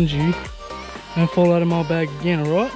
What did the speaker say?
You. Don't fall out of my bag again, alright?